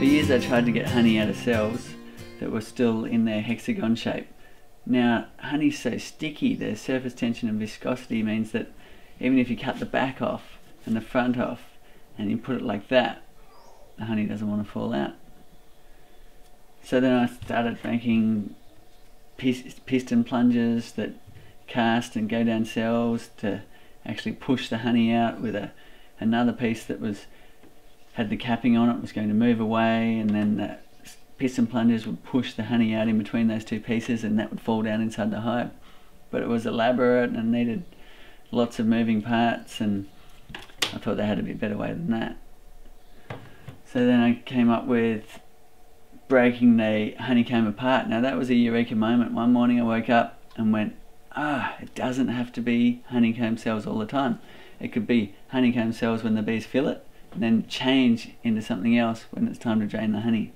For years I tried to get honey out of cells that were still in their hexagon shape. Now, honey's so sticky, the surface tension and viscosity means that even if you cut the back off and the front off and you put it like that, the honey doesn't want to fall out. So then I started making piston plungers that cast and go down cells to actually push the honey out with a another piece that was had the capping on it was going to move away and then the piston plungers would push the honey out in between those two pieces and that would fall down inside the hive. But it was elaborate and needed lots of moving parts and I thought they had to be a better way than that. So then I came up with breaking the honeycomb apart. Now that was a eureka moment. One morning I woke up and went, ah, it doesn't have to be honeycomb cells all the time. It could be honeycomb cells when the bees fill it then change into something else when it's time to drain the honey.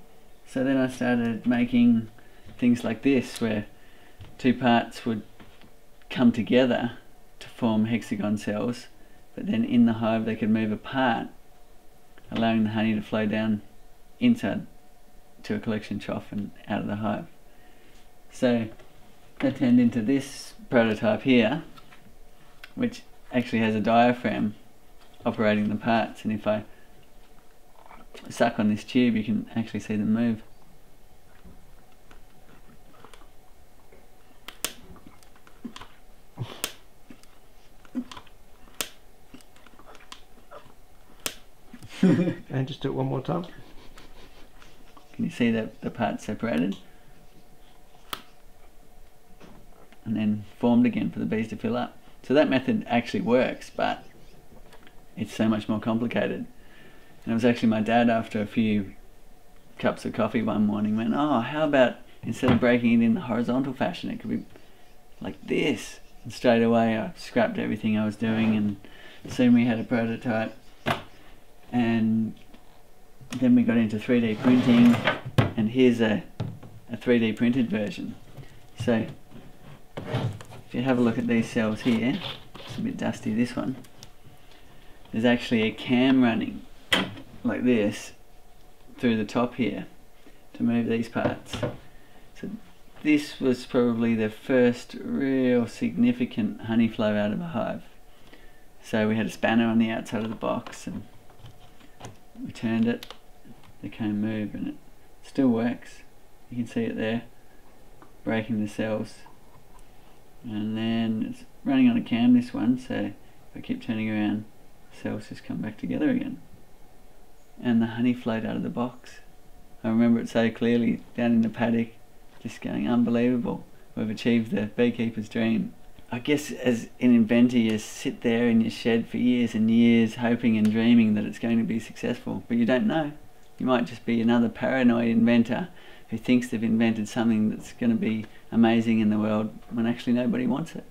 So then I started making things like this where two parts would come together to form hexagon cells but then in the hive they could move apart allowing the honey to flow down inside to a collection trough and out of the hive. So that turned into this prototype here which actually has a diaphragm operating the parts and if I suck on this tube you can actually see them move. and just do it one more time. Can you see the, the parts separated? And then formed again for the bees to fill up. So that method actually works, but it's so much more complicated. And it was actually my dad after a few cups of coffee one morning went, oh, how about instead of breaking it in the horizontal fashion, it could be like this. And straight away I scrapped everything I was doing and soon we had a prototype. And then we got into 3D printing and here's a, a 3D printed version. So if you have a look at these cells here, it's a bit dusty this one, there's actually a cam running like this through the top here to move these parts. So this was probably the first real significant honey flow out of a hive. So we had a spanner on the outside of the box and we turned it, the comb moved and it still works. You can see it there, breaking the cells. And then it's running on a cam this one, so if I keep turning around, cells just come back together again. And the honey flowed out of the box. I remember it so clearly down in the paddock, just going unbelievable. We've achieved the beekeeper's dream. I guess as an inventor, you sit there in your shed for years and years, hoping and dreaming that it's going to be successful, but you don't know. You might just be another paranoid inventor who thinks they've invented something that's going to be amazing in the world when actually nobody wants it.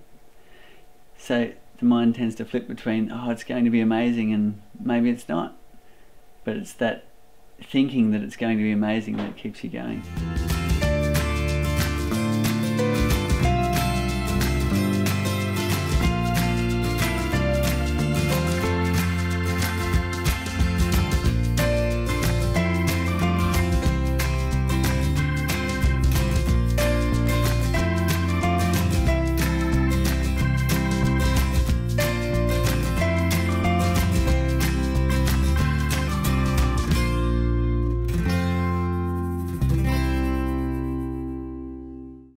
So the mind tends to flip between, oh, it's going to be amazing and maybe it's not. But it's that thinking that it's going to be amazing that keeps you going.